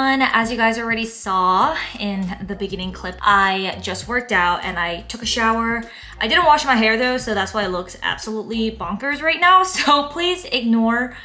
As you guys already saw in the beginning clip, I just worked out and I took a shower. I didn't wash my hair though, so that's why it looks absolutely bonkers right now. So please ignore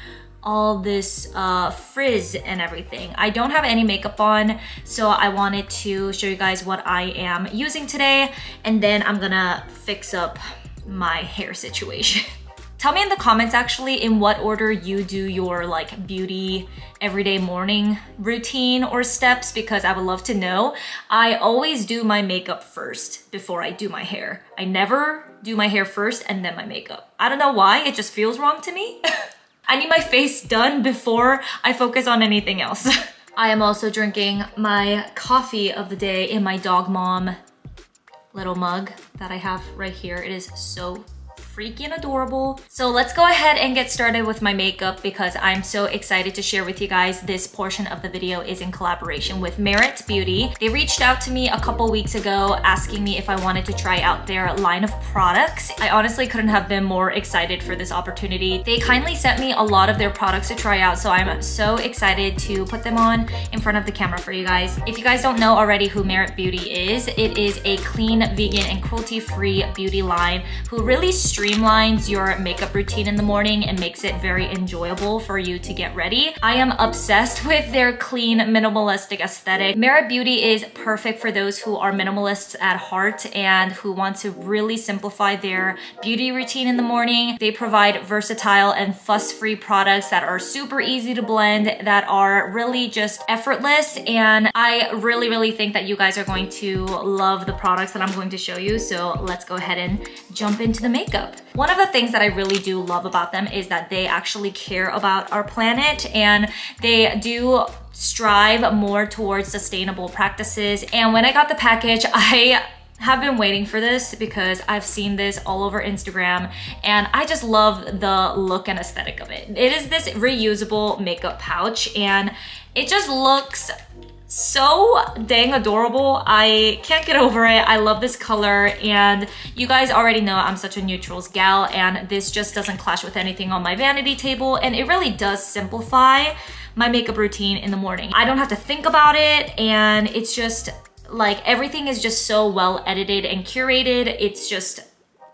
all this uh, frizz and everything. I don't have any makeup on, so I wanted to show you guys what I am using today, and then I'm gonna fix up my hair situation. Tell me in the comments actually in what order you do your like beauty everyday morning routine or steps because I would love to know. I always do my makeup first before I do my hair. I never do my hair first and then my makeup. I don't know why, it just feels wrong to me. I need my face done before I focus on anything else. I am also drinking my coffee of the day in my dog mom little mug that I have right here. It is so freaking adorable. So let's go ahead and get started with my makeup because I'm so excited to share with you guys this portion of the video is in collaboration with Merit Beauty. They reached out to me a couple weeks ago asking me if I wanted to try out their line of products. I honestly couldn't have been more excited for this opportunity. They kindly sent me a lot of their products to try out so I'm so excited to put them on in front of the camera for you guys. If you guys don't know already who Merit Beauty is, it is a clean, vegan, and cruelty-free beauty line who really streamlines your makeup routine in the morning and makes it very enjoyable for you to get ready. I am obsessed with their clean, minimalistic aesthetic. Merit Beauty is perfect for those who are minimalists at heart and who want to really simplify their beauty routine in the morning. They provide versatile and fuss-free products that are super easy to blend, that are really just effortless, and I really, really think that you guys are going to love the products that I'm going to show you, so let's go ahead and jump into the makeup. One of the things that I really do love about them is that they actually care about our planet and they do strive more towards sustainable practices. And when I got the package, I have been waiting for this because I've seen this all over Instagram and I just love the look and aesthetic of it. It is this reusable makeup pouch and it just looks so dang adorable. I can't get over it. I love this color and you guys already know I'm such a neutrals gal and this just doesn't clash with anything on my vanity table and it really does simplify my makeup routine in the morning. I don't have to think about it and it's just like everything is just so well edited and curated. It's just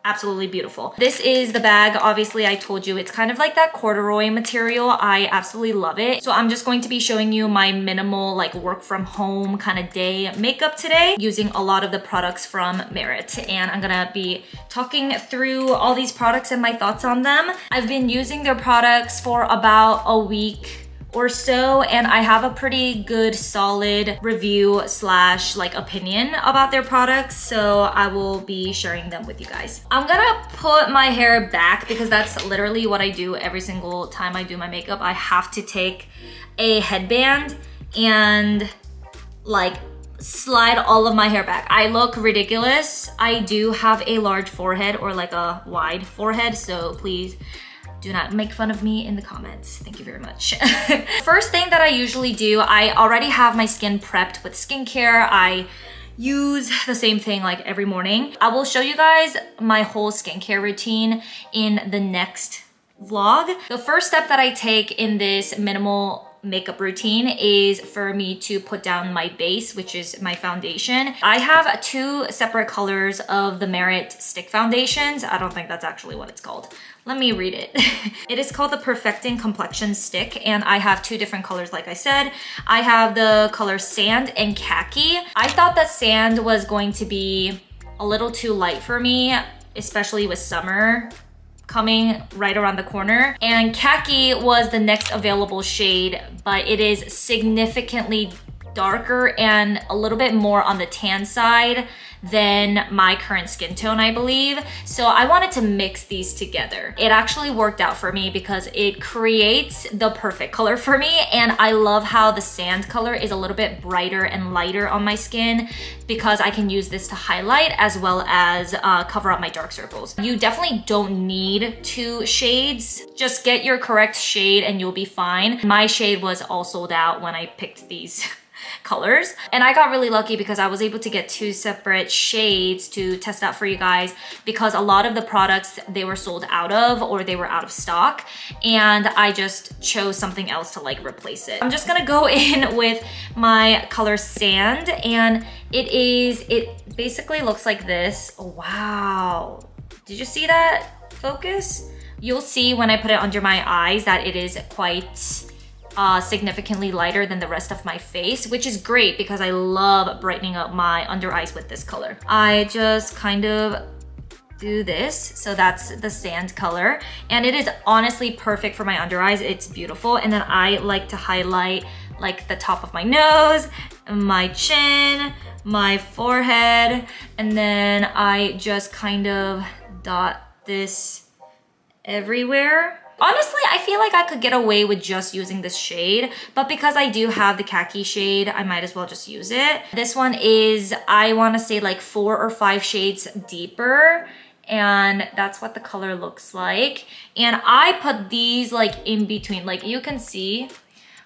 absolutely beautiful. This is the bag. Obviously, I told you it's kind of like that corduroy material. I absolutely love it. So I'm just going to be showing you my minimal like work from home kind of day makeup today using a lot of the products from Merit. And I'm gonna be talking through all these products and my thoughts on them. I've been using their products for about a week or so and I have a pretty good solid review slash like opinion about their products so I will be sharing them with you guys. I'm gonna put my hair back because that's literally what I do every single time I do my makeup. I have to take a headband and like slide all of my hair back. I look ridiculous. I do have a large forehead or like a wide forehead so please do not make fun of me in the comments. Thank you very much. First thing that I usually do, I already have my skin prepped with skincare. I use the same thing like every morning. I will show you guys my whole skincare routine in the next vlog. The first step that I take in this minimal makeup routine is for me to put down my base, which is my foundation. I have two separate colors of the Merit stick foundations. I don't think that's actually what it's called. Let me read it. it is called the Perfecting Complexion Stick and I have two different colors like I said. I have the color Sand and Khaki. I thought that Sand was going to be a little too light for me, especially with summer coming right around the corner. And khaki was the next available shade, but it is significantly darker and a little bit more on the tan side than my current skin tone, I believe. So I wanted to mix these together. It actually worked out for me because it creates the perfect color for me. And I love how the sand color is a little bit brighter and lighter on my skin because I can use this to highlight as well as uh, cover up my dark circles. You definitely don't need two shades. Just get your correct shade and you'll be fine. My shade was all sold out when I picked these colors. And I got really lucky because I was able to get two separate shades to test out for you guys because a lot of the products they were sold out of or they were out of stock and I just chose something else to like replace it. I'm just gonna go in with my color Sand and it is, it basically looks like this. Oh, wow. Did you see that focus? You'll see when I put it under my eyes that it is quite uh, significantly lighter than the rest of my face, which is great because I love brightening up my under eyes with this color. I just kind of do this. So that's the sand color. And it is honestly perfect for my under eyes. It's beautiful. And then I like to highlight like the top of my nose, my chin, my forehead. And then I just kind of dot this everywhere. Honestly, I feel like I could get away with just using this shade, but because I do have the khaki shade, I might as well just use it. This one is, I wanna say like four or five shades deeper and that's what the color looks like. And I put these like in between, like you can see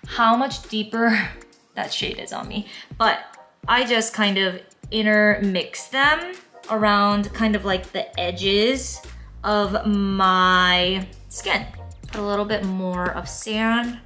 how much deeper that shade is on me, but I just kind of intermix them around kind of like the edges of my skin a little bit more of sand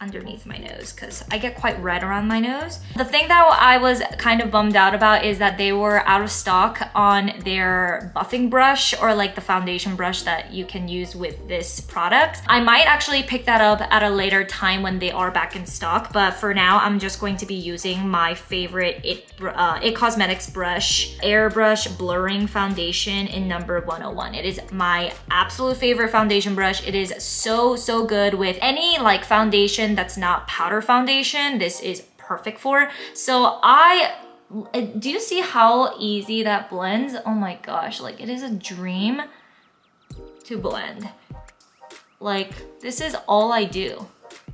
underneath my nose because I get quite red around my nose. The thing that I was kind of bummed out about is that they were out of stock on their buffing brush or like the foundation brush that you can use with this product. I might actually pick that up at a later time when they are back in stock, but for now I'm just going to be using my favorite It, uh, It Cosmetics brush, Airbrush Blurring Foundation in number 101. It is my absolute favorite foundation brush. It is so, so good with any like foundation foundation that's not powder foundation, this is perfect for. So I, do you see how easy that blends? Oh my gosh, like it is a dream to blend. Like this is all I do.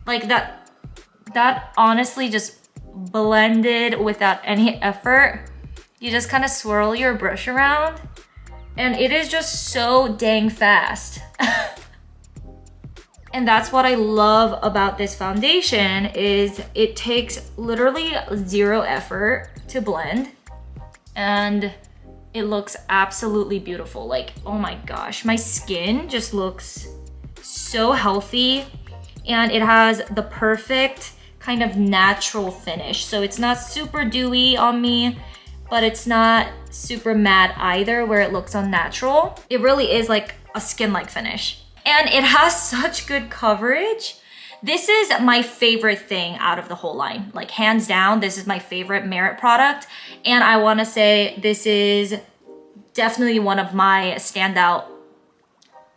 Like that, that honestly just blended without any effort. You just kind of swirl your brush around and it is just so dang fast. And that's what I love about this foundation is it takes literally zero effort to blend and it looks absolutely beautiful. Like, oh my gosh, my skin just looks so healthy and it has the perfect kind of natural finish. So it's not super dewy on me, but it's not super matte either where it looks unnatural. It really is like a skin-like finish and it has such good coverage. This is my favorite thing out of the whole line. Like hands down, this is my favorite Merit product. And I wanna say this is definitely one of my standout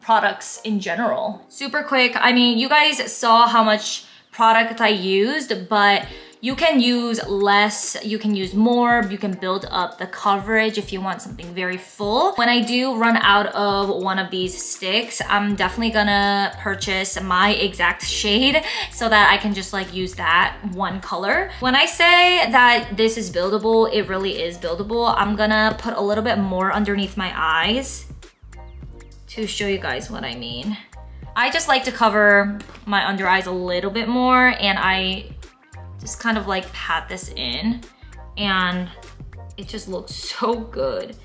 products in general. Super quick, I mean, you guys saw how much product I used, but you can use less, you can use more, you can build up the coverage if you want something very full. When I do run out of one of these sticks, I'm definitely gonna purchase my exact shade so that I can just like use that one color. When I say that this is buildable, it really is buildable. I'm gonna put a little bit more underneath my eyes to show you guys what I mean. I just like to cover my under eyes a little bit more and I just kind of like pat this in and it just looks so good.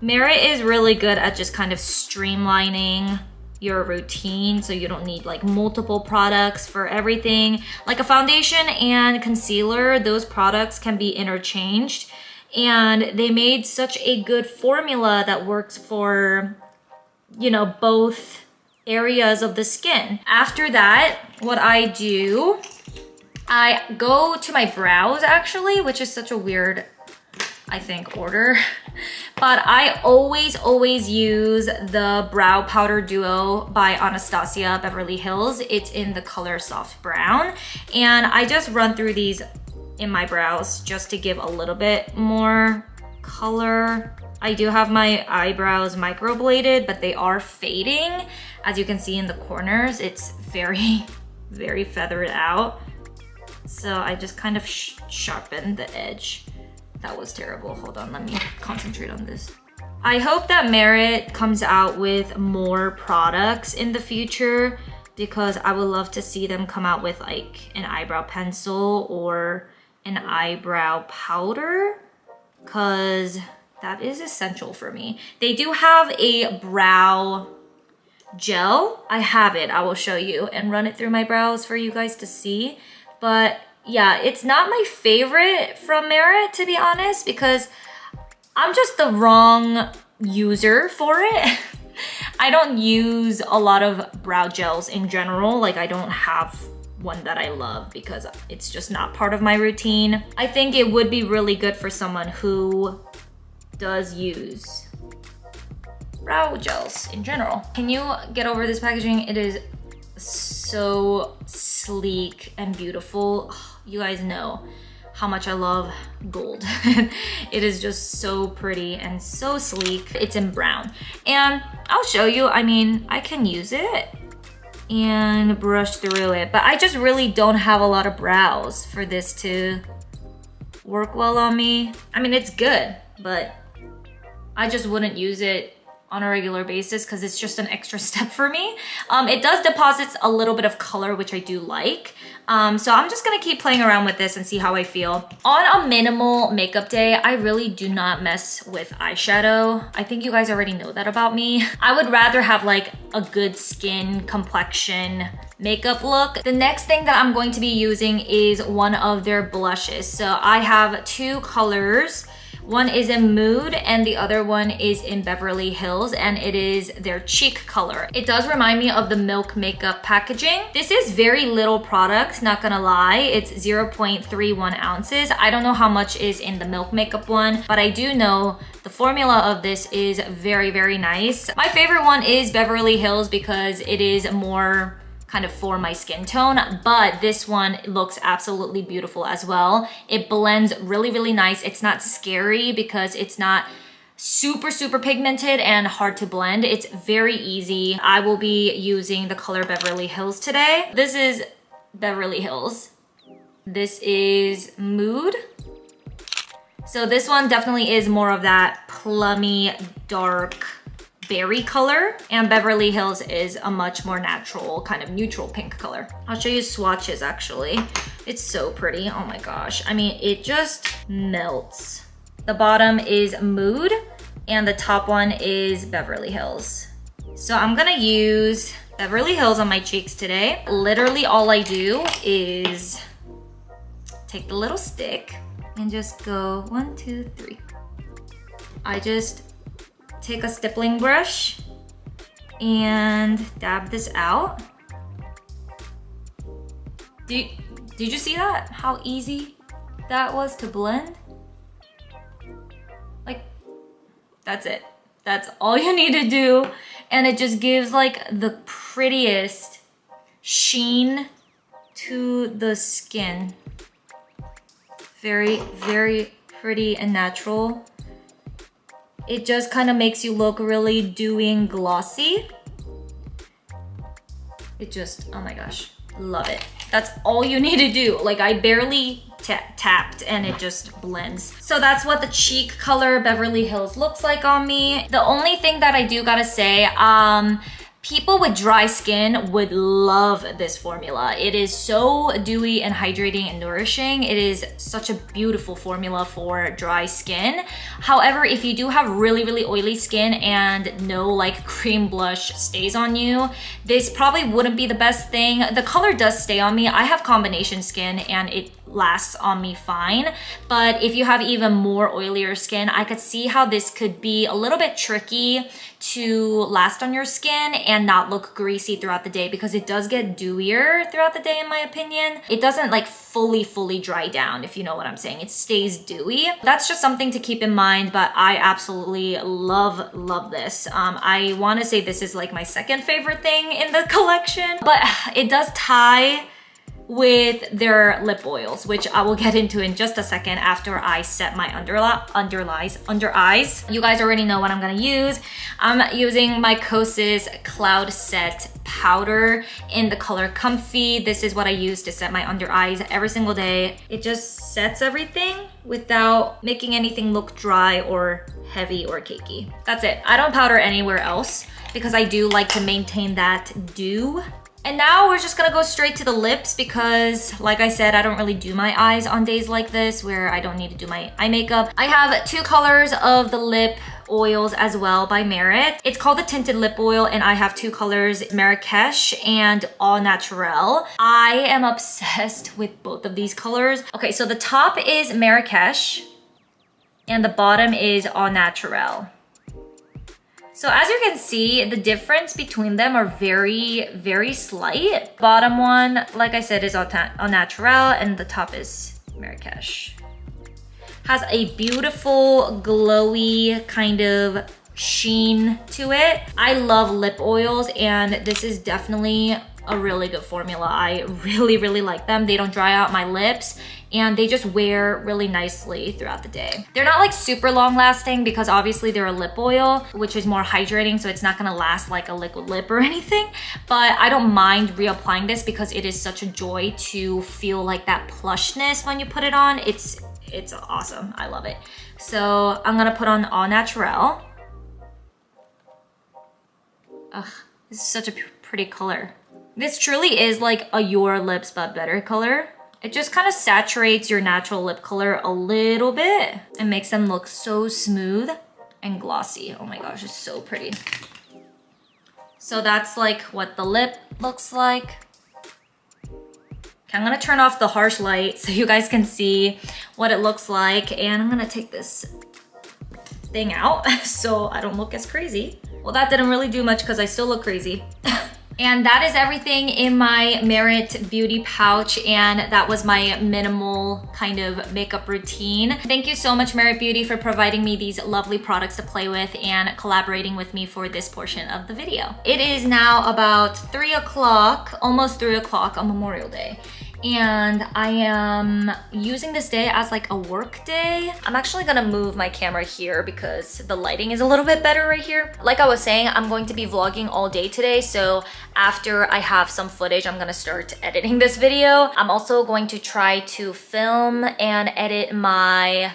Merit is really good at just kind of streamlining your routine so you don't need like multiple products for everything. Like a foundation and concealer, those products can be interchanged and they made such a good formula that works for, you know, both areas of the skin. After that, what I do I go to my brows actually, which is such a weird I think, order. But I always, always use the Brow Powder Duo by Anastasia Beverly Hills. It's in the color Soft Brown. And I just run through these in my brows just to give a little bit more color. I do have my eyebrows microbladed, but they are fading. As you can see in the corners, it's very, very feathered out. So I just kind of sh sharpened the edge. That was terrible. Hold on, let me concentrate on this. I hope that Merit comes out with more products in the future because I would love to see them come out with like an eyebrow pencil or an eyebrow powder because that is essential for me. They do have a brow gel. I have it. I will show you and run it through my brows for you guys to see. But yeah, it's not my favorite from Merit to be honest because I'm just the wrong user for it. I don't use a lot of brow gels in general. Like I don't have one that I love because it's just not part of my routine. I think it would be really good for someone who does use brow gels in general. Can you get over this packaging? It is so sleek and beautiful. You guys know how much I love gold. it is just so pretty and so sleek. It's in brown. And I'll show you, I mean, I can use it and brush through it. But I just really don't have a lot of brows for this to work well on me. I mean, it's good, but I just wouldn't use it on a regular basis because it's just an extra step for me. Um, it does deposit a little bit of color, which I do like. Um, so I'm just gonna keep playing around with this and see how I feel. On a minimal makeup day, I really do not mess with eyeshadow. I think you guys already know that about me. I would rather have like a good skin complexion makeup look. The next thing that I'm going to be using is one of their blushes. So I have two colors one is in Mood and the other one is in Beverly Hills and it is their cheek color. It does remind me of the Milk makeup packaging. This is very little product, not gonna lie. It's 0.31 ounces. I don't know how much is in the Milk makeup one, but I do know the formula of this is very, very nice. My favorite one is Beverly Hills because it is more kind of for my skin tone, but this one looks absolutely beautiful as well. It blends really, really nice. It's not scary because it's not super, super pigmented and hard to blend. It's very easy. I will be using the color Beverly Hills today. This is Beverly Hills. This is Mood. So this one definitely is more of that plummy, dark, berry color and Beverly Hills is a much more natural kind of neutral pink color. I'll show you swatches actually. It's so pretty, oh my gosh. I mean, it just melts. The bottom is Mood and the top one is Beverly Hills. So I'm gonna use Beverly Hills on my cheeks today. Literally all I do is take the little stick and just go one, two, three. I just take a stippling brush and dab this out. Did, did you see that? How easy that was to blend? Like, that's it. That's all you need to do. And it just gives like the prettiest sheen to the skin. Very, very pretty and natural. It just kind of makes you look really dewy and glossy. It just, oh my gosh, love it. That's all you need to do. Like I barely tapped and it just blends. So that's what the cheek color Beverly Hills looks like on me. The only thing that I do gotta say, um, People with dry skin would love this formula. It is so dewy and hydrating and nourishing. It is such a beautiful formula for dry skin. However, if you do have really, really oily skin and no like cream blush stays on you, this probably wouldn't be the best thing. The color does stay on me. I have combination skin and it lasts on me fine. But if you have even more oilier skin, I could see how this could be a little bit tricky to last on your skin and not look greasy throughout the day because it does get dewier throughout the day in my opinion. It doesn't like fully, fully dry down if you know what I'm saying. It stays dewy. That's just something to keep in mind, but I absolutely love, love this. Um, I wanna say this is like my second favorite thing in the collection, but it does tie with their lip oils, which I will get into in just a second after I set my under underlies, under eyes. You guys already know what I'm gonna use. I'm using my Kosas Cloud Set Powder in the color Comfy. This is what I use to set my under eyes every single day. It just sets everything without making anything look dry or heavy or cakey. That's it. I don't powder anywhere else because I do like to maintain that dew and now we're just gonna go straight to the lips because like I said, I don't really do my eyes on days like this where I don't need to do my eye makeup. I have two colors of the lip oils as well by Merit. It's called the Tinted Lip Oil and I have two colors, Marrakech and Au Naturel. I am obsessed with both of these colors. Okay, so the top is Marrakech and the bottom is Au Naturel. So as you can see, the difference between them are very, very slight. Bottom one, like I said, is Au Naturel and the top is Marrakech. Has a beautiful, glowy kind of sheen to it. I love lip oils and this is definitely a really good formula. I really, really like them. They don't dry out my lips and they just wear really nicely throughout the day. They're not like super long lasting because obviously they're a lip oil, which is more hydrating, so it's not gonna last like a liquid lip or anything. But I don't mind reapplying this because it is such a joy to feel like that plushness when you put it on. It's, it's awesome, I love it. So I'm gonna put on Au Naturel. Ugh, this is such a pretty color. This truly is like a Your Lips But Better color. It just kind of saturates your natural lip color a little bit and makes them look so smooth and glossy. Oh my gosh, it's so pretty. So that's like what the lip looks like. I'm gonna turn off the harsh light so you guys can see what it looks like. And I'm gonna take this thing out so I don't look as crazy. Well, that didn't really do much because I still look crazy. And that is everything in my Merit Beauty pouch and that was my minimal kind of makeup routine. Thank you so much Merit Beauty for providing me these lovely products to play with and collaborating with me for this portion of the video. It is now about three o'clock, almost three o'clock on Memorial Day and I am using this day as like a work day. I'm actually gonna move my camera here because the lighting is a little bit better right here. Like I was saying, I'm going to be vlogging all day today, so after I have some footage, I'm gonna start editing this video. I'm also going to try to film and edit my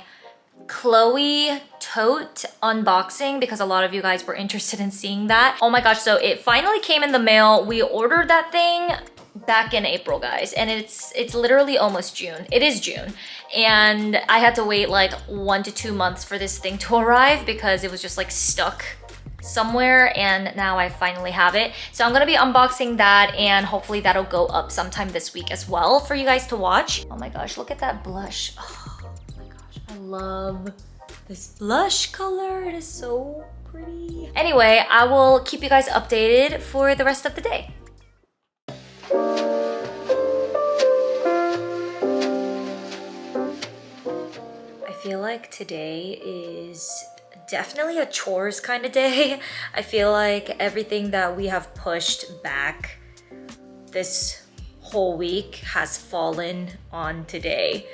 Chloe tote unboxing because a lot of you guys were interested in seeing that. Oh my gosh, so it finally came in the mail. We ordered that thing back in April, guys, and it's it's literally almost June. It is June, and I had to wait like one to two months for this thing to arrive because it was just like stuck somewhere and now I finally have it. So I'm gonna be unboxing that and hopefully that'll go up sometime this week as well for you guys to watch. Oh my gosh, look at that blush. Oh my gosh, I love this blush color. It is so pretty. Anyway, I will keep you guys updated for the rest of the day. Feel like today is definitely a chores kind of day. I feel like everything that we have pushed back this whole week has fallen on today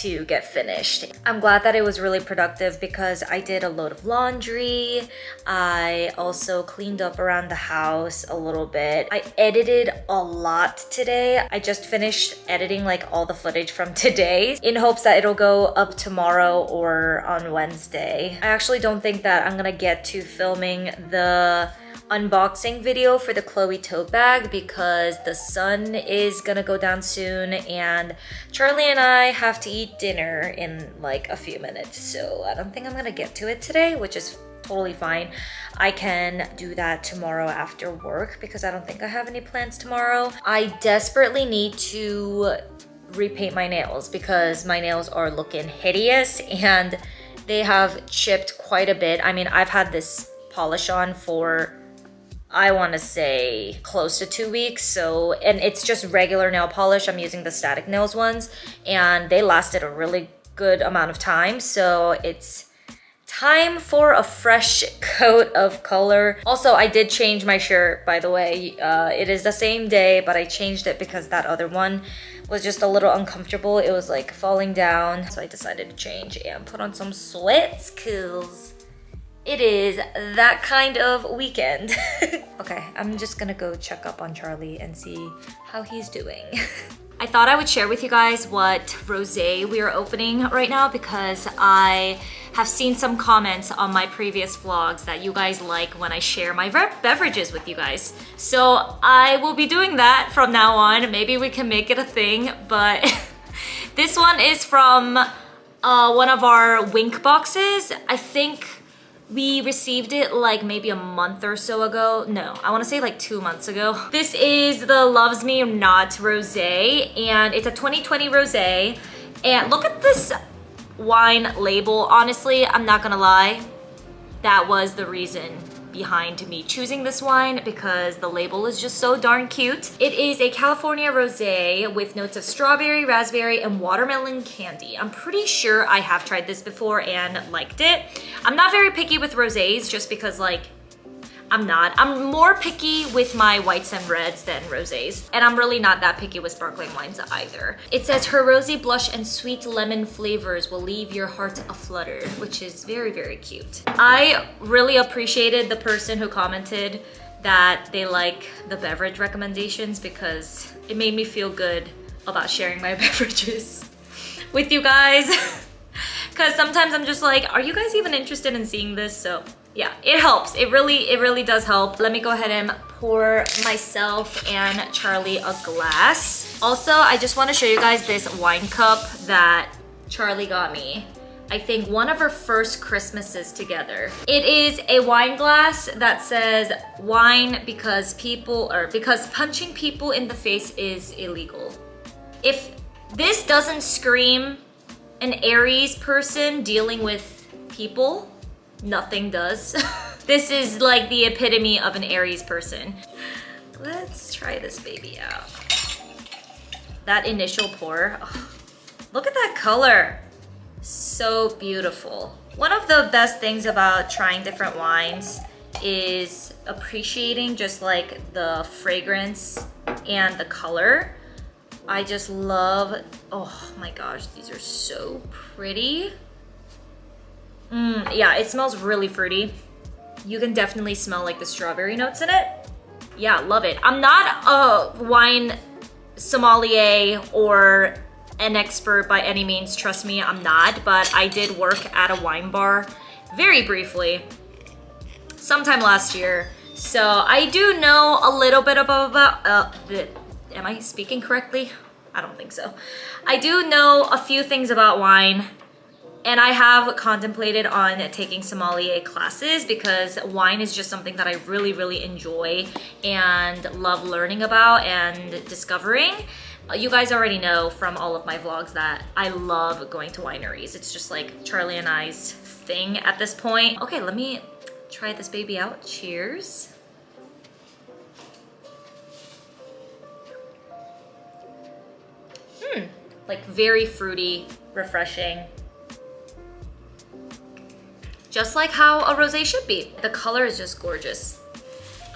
to get finished. I'm glad that it was really productive because I did a load of laundry. I also cleaned up around the house a little bit. I edited a lot today. I just finished editing like all the footage from today in hopes that it'll go up tomorrow or on Wednesday. I actually don't think that I'm gonna get to filming the unboxing video for the Chloe tote bag because the sun is gonna go down soon and Charlie and I have to eat dinner in like a few minutes. So I don't think I'm gonna get to it today, which is totally fine. I can do that tomorrow after work because I don't think I have any plans tomorrow. I desperately need to repaint my nails because my nails are looking hideous and they have chipped quite a bit. I mean, I've had this polish on for I want to say close to two weeks. So, and it's just regular nail polish. I'm using the static nails ones and they lasted a really good amount of time. So it's time for a fresh coat of color. Also, I did change my shirt, by the way. Uh, it is the same day, but I changed it because that other one was just a little uncomfortable. It was like falling down. So I decided to change and put on some sweats cause it is that kind of weekend. okay, I'm just gonna go check up on Charlie and see how he's doing. I thought I would share with you guys what rosé we are opening right now because I have seen some comments on my previous vlogs that you guys like when I share my beverages with you guys. So I will be doing that from now on. Maybe we can make it a thing, but this one is from uh, one of our Winc boxes. I think we received it like maybe a month or so ago. No, I wanna say like two months ago. This is the Loves Me Not Rosé and it's a 2020 Rosé. And look at this wine label. Honestly, I'm not gonna lie, that was the reason behind me choosing this wine because the label is just so darn cute. It is a California Rosé with notes of strawberry, raspberry, and watermelon candy. I'm pretty sure I have tried this before and liked it. I'm not very picky with rosés just because like I'm not. I'm more picky with my whites and reds than rosés. And I'm really not that picky with sparkling wines either. It says her rosy blush and sweet lemon flavors will leave your heart aflutter, which is very, very cute. I really appreciated the person who commented that they like the beverage recommendations because it made me feel good about sharing my beverages with you guys. Because sometimes I'm just like, are you guys even interested in seeing this? So yeah, it helps. It really, it really does help. Let me go ahead and pour myself and Charlie a glass. Also, I just want to show you guys this wine cup that Charlie got me. I think one of our first Christmases together. It is a wine glass that says wine because people or because punching people in the face is illegal. If this doesn't scream an Aries person dealing with people, nothing does. this is like the epitome of an Aries person. Let's try this baby out. That initial pour, oh, look at that color. So beautiful. One of the best things about trying different wines is appreciating just like the fragrance and the color. I just love, oh my gosh, these are so pretty. Mm, yeah, it smells really fruity. You can definitely smell like the strawberry notes in it. Yeah, love it. I'm not a wine sommelier or an expert by any means, trust me, I'm not, but I did work at a wine bar very briefly, sometime last year. So I do know a little bit about, uh, am I speaking correctly? I don't think so. I do know a few things about wine and I have contemplated on taking sommelier classes because wine is just something that I really, really enjoy and love learning about and discovering. You guys already know from all of my vlogs that I love going to wineries. It's just like Charlie and I's thing at this point. Okay, let me try this baby out. Cheers. Hmm, like very fruity, refreshing just like how a rosé should be. The color is just gorgeous.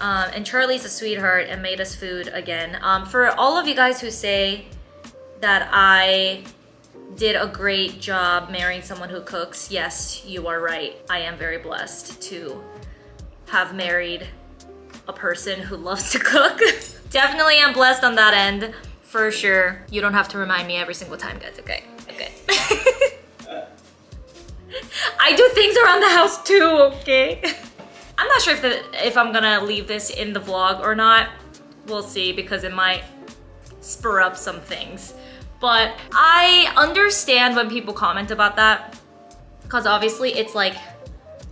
Um, and Charlie's a sweetheart and made us food again. Um, for all of you guys who say that I did a great job marrying someone who cooks, yes, you are right. I am very blessed to have married a person who loves to cook. Definitely am blessed on that end, for sure. You don't have to remind me every single time, guys, okay? I do things around the house too, okay? I'm not sure if, the, if I'm gonna leave this in the vlog or not. We'll see because it might spur up some things. But I understand when people comment about that because obviously it's like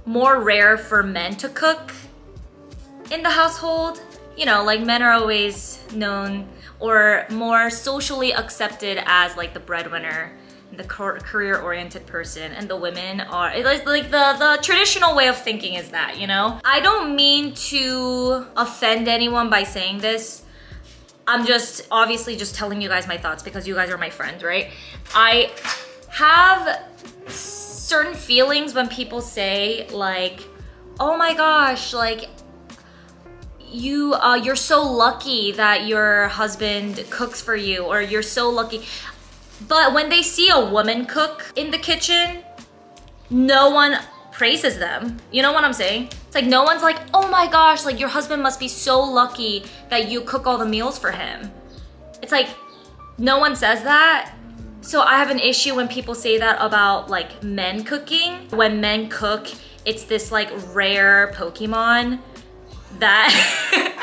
more rare for men to cook in the household. You know, like men are always known or more socially accepted as like the breadwinner the career oriented person and the women are it's like the the traditional way of thinking is that you know? I don't mean to offend anyone by saying this. I'm just obviously just telling you guys my thoughts because you guys are my friends right? I have certain feelings when people say like oh my gosh like you uh, you're so lucky that your husband cooks for you or you're so lucky but when they see a woman cook in the kitchen, no one praises them. You know what I'm saying? It's like no one's like, oh my gosh, like your husband must be so lucky that you cook all the meals for him. It's like no one says that. So I have an issue when people say that about like men cooking. When men cook, it's this like rare Pokemon that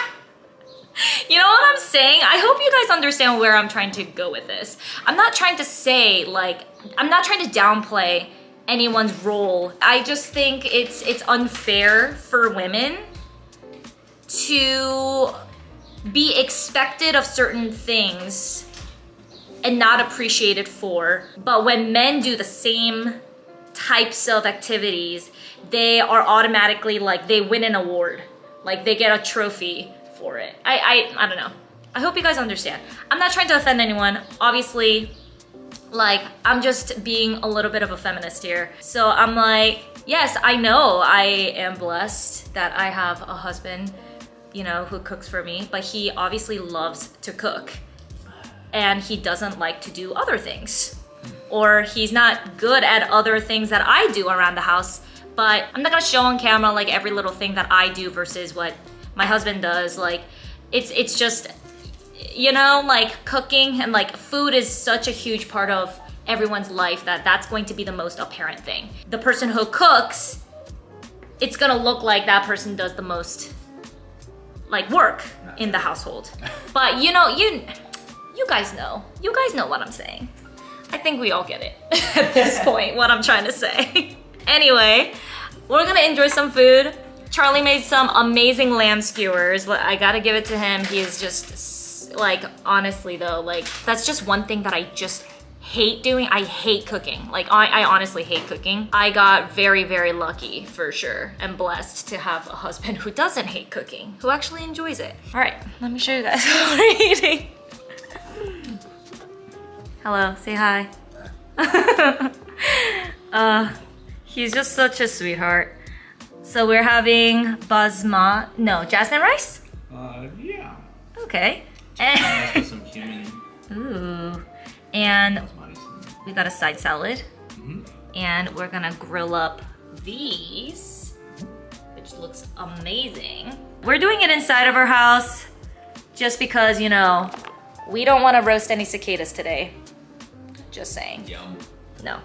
You know what I'm saying? I hope you guys understand where I'm trying to go with this. I'm not trying to say like, I'm not trying to downplay anyone's role. I just think it's it's unfair for women to be expected of certain things and not appreciated for. But when men do the same types of activities, they are automatically like they win an award. Like they get a trophy for it. I, I, I don't know. I hope you guys understand. I'm not trying to offend anyone. Obviously, like, I'm just being a little bit of a feminist here. So I'm like, yes, I know I am blessed that I have a husband, you know, who cooks for me, but he obviously loves to cook. And he doesn't like to do other things. Or he's not good at other things that I do around the house, but I'm not gonna show on camera like every little thing that I do versus what my husband does. Like, it's it's just, you know, like cooking and like food is such a huge part of everyone's life that that's going to be the most apparent thing. The person who cooks, it's gonna look like that person does the most like work in the household. But you know, you you guys know. You guys know what I'm saying. I think we all get it at this point, what I'm trying to say. anyway, we're gonna enjoy some food. Charlie made some amazing lamb skewers. I gotta give it to him. He is just, like, honestly though, like, that's just one thing that I just hate doing. I hate cooking. Like, I, I, honestly hate cooking. I got very, very lucky for sure and blessed to have a husband who doesn't hate cooking, who actually enjoys it. All right, let me show you guys what we're eating. Hello, say hi. uh, he's just such a sweetheart. So we're having basma, no, jasmine rice? Uh, yeah. Okay. And some cumin. Ooh. And we got a side salad. Mm -hmm. And we're gonna grill up these, which looks amazing. We're doing it inside of our house just because, you know, we don't want to roast any cicadas today. Just saying. Yum. No.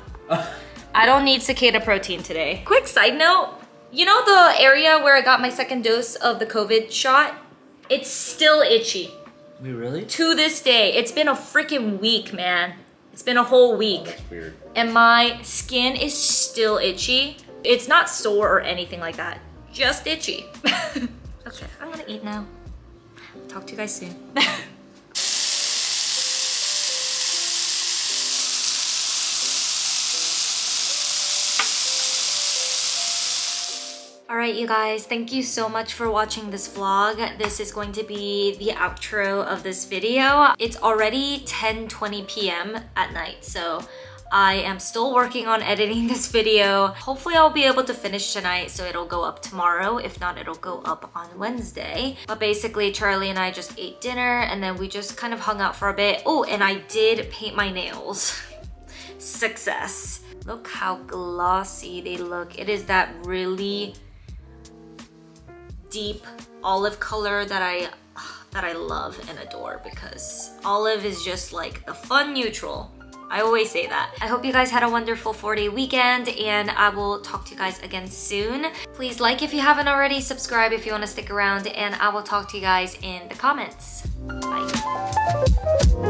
I don't need cicada protein today. Quick side note, you know the area where I got my second dose of the COVID shot? It's still itchy. Wait, really? To this day. It's been a freaking week, man. It's been a whole week. Oh, that's weird. And my skin is still itchy. It's not sore or anything like that. Just itchy. okay, I'm gonna eat now. Talk to you guys soon. Alright you guys, thank you so much for watching this vlog. This is going to be the outro of this video. It's already 10.20 p.m. at night, so I am still working on editing this video. Hopefully I'll be able to finish tonight so it'll go up tomorrow. If not, it'll go up on Wednesday. But basically, Charlie and I just ate dinner and then we just kind of hung out for a bit. Oh, and I did paint my nails. Success. Look how glossy they look. It is that really deep olive color that I that I love and adore because olive is just like the fun neutral. I always say that. I hope you guys had a wonderful four-day weekend and I will talk to you guys again soon. Please like if you haven't already, subscribe if you want to stick around, and I will talk to you guys in the comments. Bye.